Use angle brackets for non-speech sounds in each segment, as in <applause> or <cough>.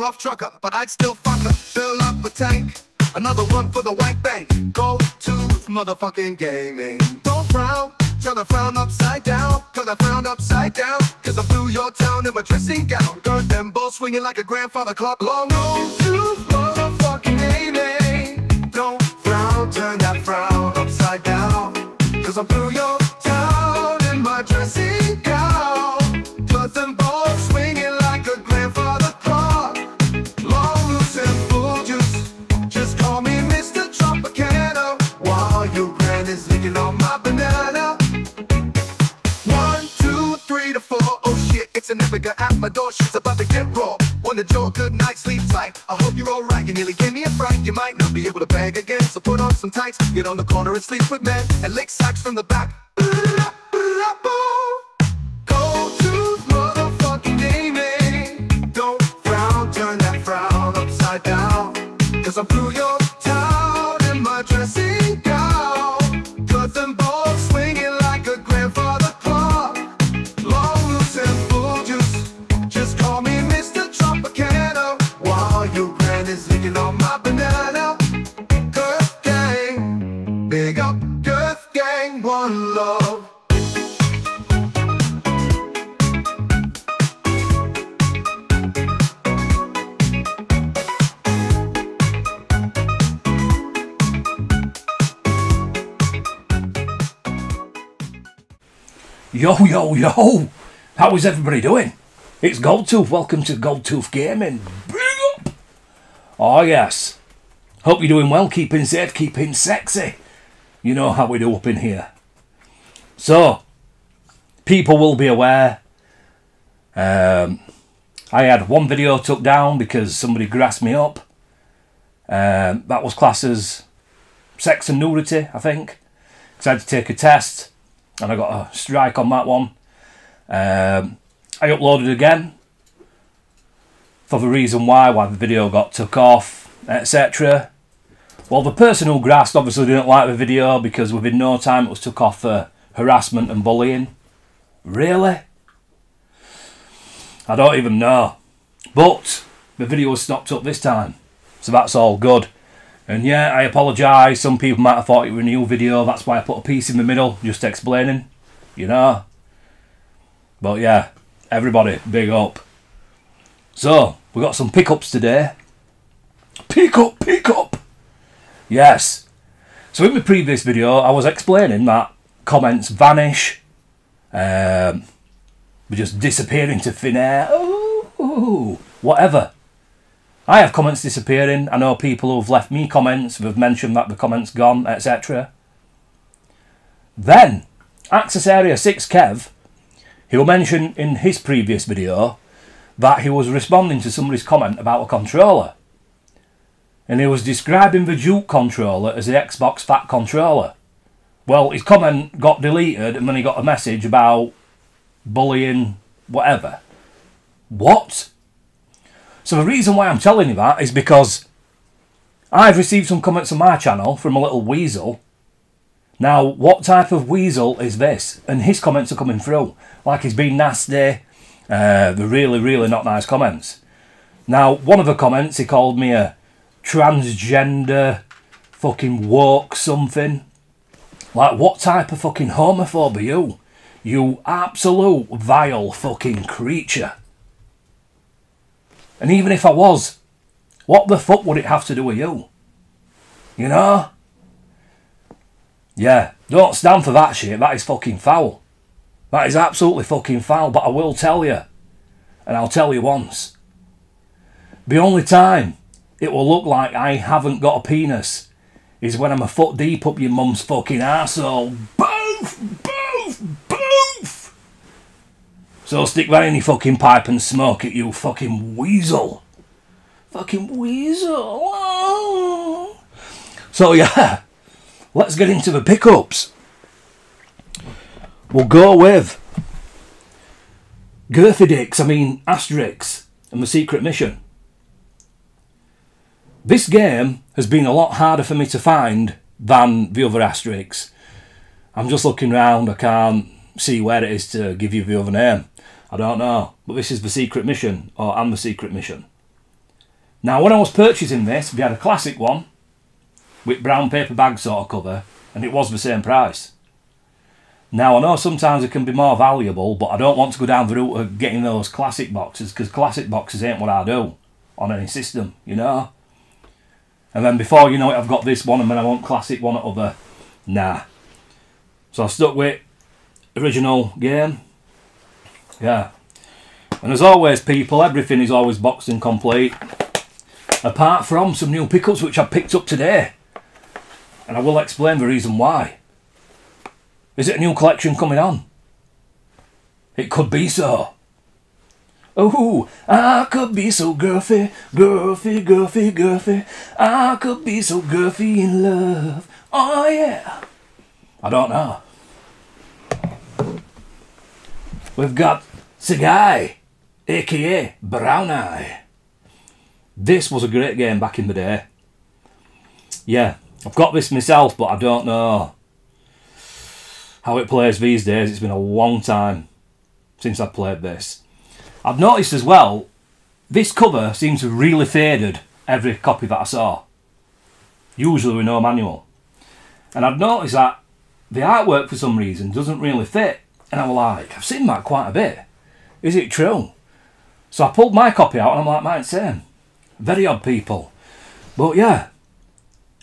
rough trucker, but I'd still fuck her. Fill up a tank. Another one for the white bank. Go to motherfucking gaming. Don't frown, turn the frown upside down. Cause I frowned upside down. Cause I flew your town in my dressing gown. Got them balls swinging like a grandfather clock. Long nose to motherfucking gaming. Don't frown, turn that frown upside down. Cause I flew your my door. She's about to get raw. Want a jaw, good night, sleep tight. I hope you're alright. You nearly gave me a fright. You might not be able to bag again. So put on some tights. Get on the corner and sleep with men. And lick sacks from the back. Yo, yo, yo! How is everybody doing? It's Goldtooth. Welcome to Goldtooth Gaming. Big up! Oh, yes. Hope you're doing well, keeping safe, keeping sexy. You know how we do up in here. So, people will be aware. Um, I had one video took down because somebody grassed me up. Um, that was classed as sex and nudity, I think. Because I had to take a test and I got a strike on that one. Um, I uploaded again for the reason why why the video got took off, etc. Well, the person who grasped obviously didn't like the video because within no time it was took off for harassment and bullying. Really? I don't even know. But the video was stopped up this time, so that's all good. And yeah, I apologise. Some people might have thought it was a new video. That's why I put a piece in the middle, just explaining. You know. But yeah, everybody, big up. So we got some pickups today. Pick up, pick up. Yes. So in the previous video, I was explaining that comments vanish. Um, we just disappear into thin air. Ooh, whatever. I have comments disappearing. I know people who've left me comments who've mentioned that the comments gone, etc. Then, Access Area 6 Kev, he'll mention in his previous video that he was responding to somebody's comment about a controller. And he was describing the Duke controller as the Xbox Fat controller. Well, his comment got deleted and then he got a message about bullying, whatever. What? So the reason why I'm telling you that is because I've received some comments on my channel from a little weasel. Now, what type of weasel is this? And his comments are coming through. Like he's been nasty. Uh, really, really not nice comments. Now, one of the comments, he called me a transgender fucking woke something. Like, what type of fucking homophobe are you? You absolute vile fucking creature. And even if I was, what the fuck would it have to do with you? You know? Yeah, don't stand for that shit. That is fucking foul. That is absolutely fucking foul. But I will tell you, and I'll tell you once. The only time it will look like I haven't got a penis is when I'm a foot deep up your mum's fucking arsehole. Boof! So stick that in your fucking pipe and smoke it, you fucking weasel. Fucking weasel. <laughs> So yeah, <laughs> let's get into the pickups. We'll go with Girthidix, I mean Asterix, and the Secret Mission. This game has been a lot harder for me to find than the other Asterix. I'm just looking round, I can't see where it is to give you the other name. I don't know. But this is the secret mission, or I'm the secret mission. Now, when I was purchasing this, we had a classic one with brown paper bag sort of cover, and it was the same price. Now, I know sometimes it can be more valuable, but I don't want to go down the route of getting those classic boxes because classic boxes ain't what I do on any system, you know? And then before you know it, I've got this one and then I want classic one or other. Nah. So I stuck with original game. Yeah. And as always, people, everything is always boxed and complete. Apart from some new pickups which I picked up today. And I will explain the reason why. Is it a new collection coming on? It could be so. Oh, I could be so girthy, girthy, girthy, girthy. I could be so girthy in love. Oh, yeah. I don't know. We've got Sagaia, aka Brown Eye. This was a great game back in the day. Yeah, I've got this myself, but I don't know how it plays these days. It's been a long time since I've played this. I've noticed as well, this cover seems to have really faded every copy that I saw. Usually with no manual. And I've noticed that the artwork for some reason doesn't really fit. And I'm like, I've seen that quite a bit. Is it true? So I pulled my copy out and I'm like, mine same. Very odd people. But yeah,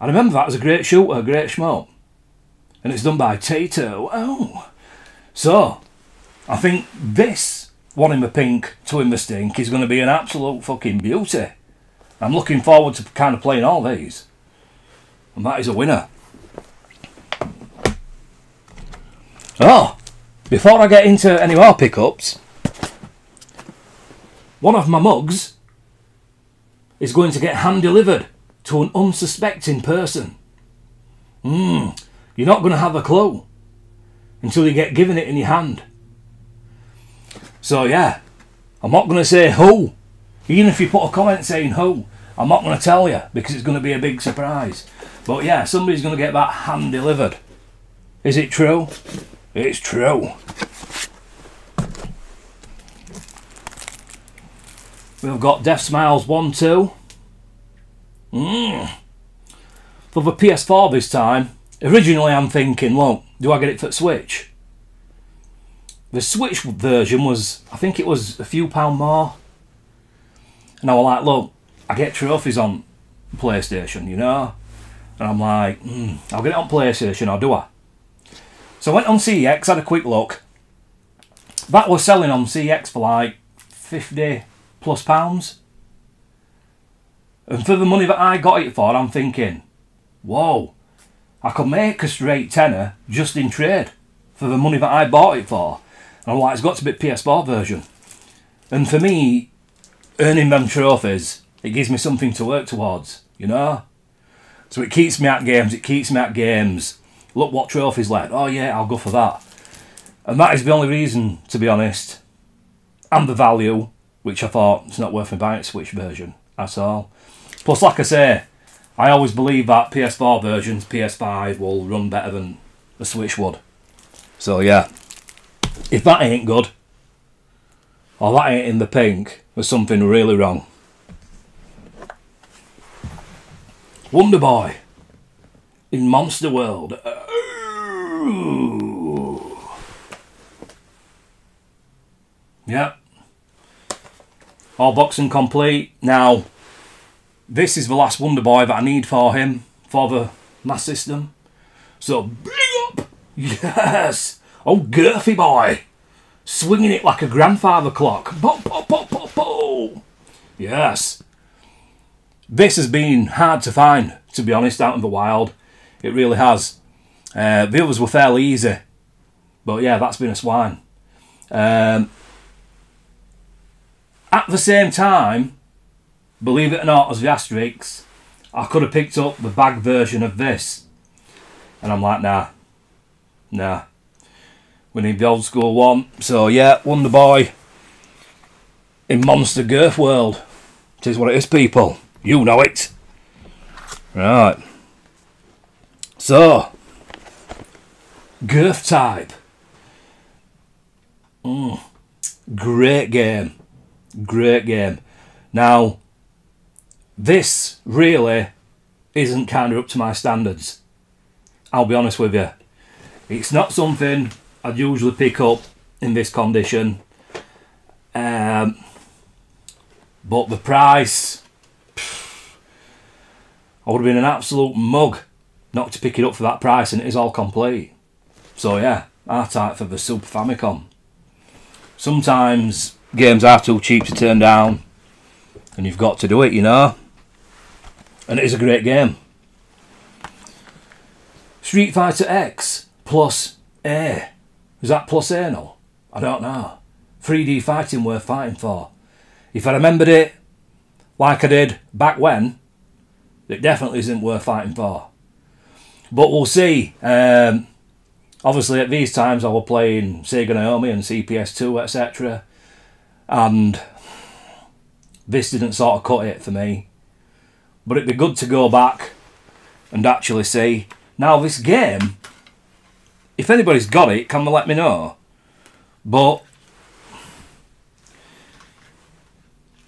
I remember that as a great shooter, a great shmup. And it's done by Taito. Oh. So, I think this one in the pink, two in the stink is going to be an absolute fucking beauty. I'm looking forward to kind of playing all these. And that is a winner. Oh, before I get into any more pickups, one of my mugs is going to get hand delivered to an unsuspecting person. Hmm, you're not going to have a clue until you get given it in your hand. So yeah, I'm not going to say who. Even if you put a comment saying who, I'm not going to tell you because it's going to be a big surprise. But yeah, somebody's going to get that hand delivered. Is it true? It's true. We've got Deathsmiles 1 2. Mm. For the PS4 this time, originally I'm thinking, well, do I get it for Switch? The Switch version was, I think it was a few pound more. And I was like, look, I get trophies on PlayStation, you know? And I'm like, mm, I'll get it on PlayStation, or do I? So I went on CeX, had a quick look. That was selling on CeX for like 50 plus pounds. And for the money that I got it for, I'm thinking, whoa, I could make a straight tenner just in trade for the money that I bought it for. And I'm like, it's got to be PS4 version. And for me, earning them trophies, it gives me something to work towards, you know? So it keeps me at games, it keeps me at games. Look what trophies left. Oh yeah, I'll go for that. And that is the only reason, to be honest. And the value, which I thought it's not worth me buying a Switch version at all. Plus, like I say, I always believe that PS4 versions, PS5 will run better than the Switch would. So yeah, if that ain't good, or that ain't in the pink, there's something really wrong. Wonder Boy in Monster World. Ooh. Yep. All boxing complete. Now, this is the last Wonder Boy that I need for him, for the mass system. So, big up! <laughs> Yes! Oh, girthy boy! Swinging it like a grandfather clock. Pop, pop, pop, pop, pop! Yes. This has been hard to find, to be honest, out in the wild. It really has. Uh, the others were fairly easy. But yeah, that's been a swine. Um, at the same time, believe it or not, as the Asterix, I could have picked up the bag version of this. And I'm like, nah. Nah. We need the old school one. So yeah, Wonder Boy in Monster Girth World. It is what it is, people. You know it. Right. So, girth type. Mm. great game. Great game. Now, this really isn't kind of up to my standards. I'll be honest with you. It's not something I'd usually pick up in this condition. Um, but the price, I would have been an absolute mug not to pick it up for that price, and it is all complete. So yeah, R-Type for the Super Famicom. Sometimes games are too cheap to turn down, and you've got to do it, you know. And it is a great game. Street Fighter EX plus A. Is that plus A no? I don't know. 3D fighting worth fighting for. If I remembered it like I did back when, it definitely isn't worth fighting for. But we'll see. Um, obviously, at these times, I was playing Sega Naomi and CPS2, etc. And this didn't sort of cut it for me. But it'd be good to go back and actually see. Now, this game, if anybody's got it, can they let me know? But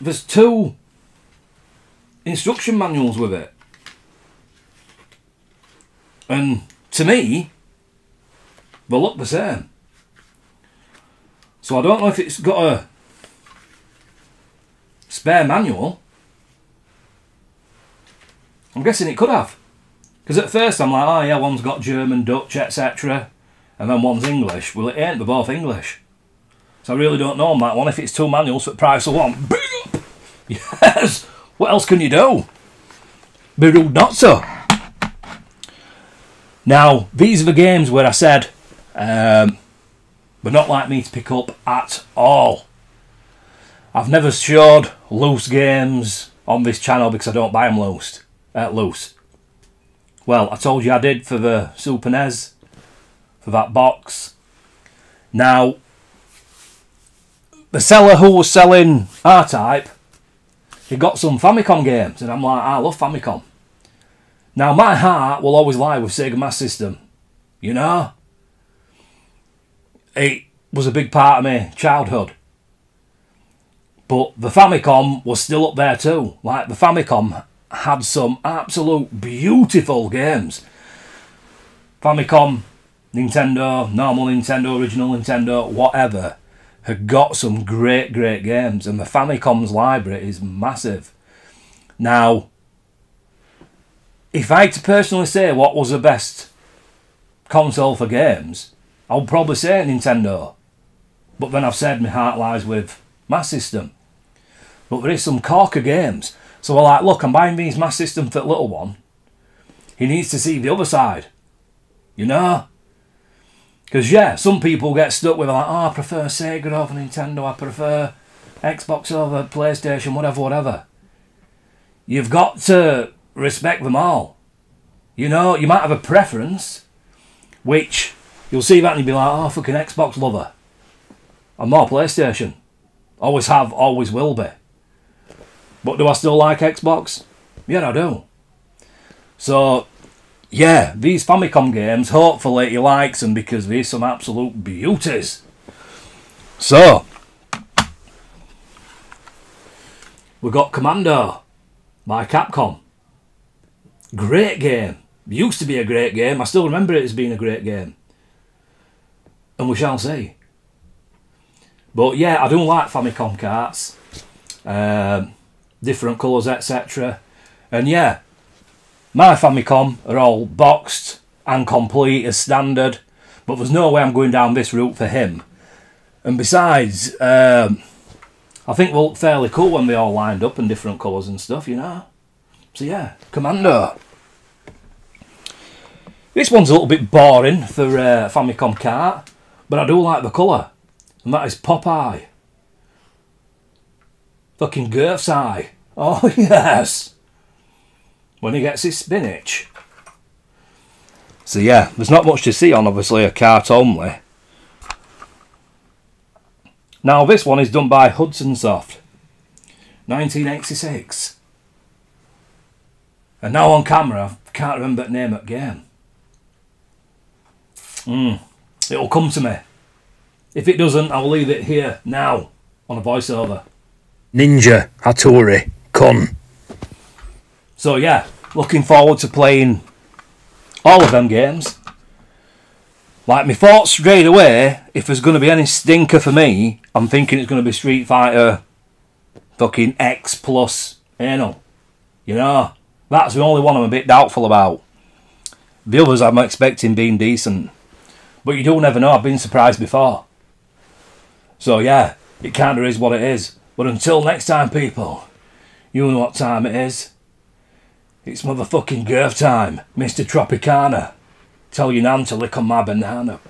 there's two instruction manuals with it. And to me, they look the same. So I don't know if it's got a spare manual. I'm guessing it could have. Because at first I'm like, oh yeah, one's got German, Dutch, etc. And then one's English. Well, it ain't, they're both English. So I really don't know on that one if it's two manuals for the price of one. <laughs> Yes! What else can you do? Be rude not so. Now, these are the games where I said, um, not like me to pick up at all. I've never showed loose games on this channel because I don't buy them loose. Uh, loose. Well, I told you I did for the Super NES, for that box. Now, the seller who was selling R-Type, he got some Famicom games, and I'm like, I love Famicom. Now, my heart will always lie with Sega Master System, you know? It was a big part of my childhood. But the Famicom was still up there too. Like, the Famicom had some absolute beautiful games. Famicom, Nintendo, normal Nintendo, original Nintendo, whatever, had got some great, great games. And the Famicom's library is massive. Now, if I had to personally say what was the best console for games, I would probably say Nintendo. But then I've said my heart lies with Master System. But there is some corker games. So we're like, look, I'm buying these Master System for the little one. He needs to see the other side. You know? Because, yeah, some people get stuck with like, oh, I prefer Sega over Nintendo, I prefer Xbox over PlayStation, whatever, whatever. You've got to respect them all. You know, you might have a preference, which you'll see that and you'll be like, oh, fucking Xbox lover. I'm more PlayStation. Always have, always will be. But do I still like Xbox? Yeah, I do. So, yeah, these Famicom games, hopefully he likes them because they're some absolute beauties. So, we got Commando by Capcom. Great game. Used to be a great game. I still remember it as being a great game. And we shall see. But yeah, I do like Famicom carts. Um, different colours, etc. And yeah, my Famicom are all boxed and complete as standard. But there's no way I'm going down this route for him. And besides, um, I think they look fairly cool when they all lined up in different colours and stuff, you know. So yeah, Commando. This one's a little bit boring for uh, Famicom cart, but I do like the colour. And that is Popeye. Fucking Girth's eye. <laughs> Oh yes. When he gets his spinach. So yeah, there's not much to see on obviously a cart only. Now this one is done by Hudson Soft. 1986. And now on camera, I can't remember the name game. Mm, it'll come to me. If it doesn't, I'll leave it here now. on a voiceover. Ninja Hattori Kun. So yeah, looking forward to playing all of them games. Like me thought straight away, if there's going to be any stinker for me, I'm thinking it's going to be Street Fighter fucking X plus anal. You know, that's the only one I'm a bit doubtful about. The others I'm expecting being decent. But you do never know, I've been surprised before. So yeah, it kinda is what it is. But until next time people, you know what time it is. It's motherfucking girth time, Mr. Tropicana. Tell your nan to lick on my banana.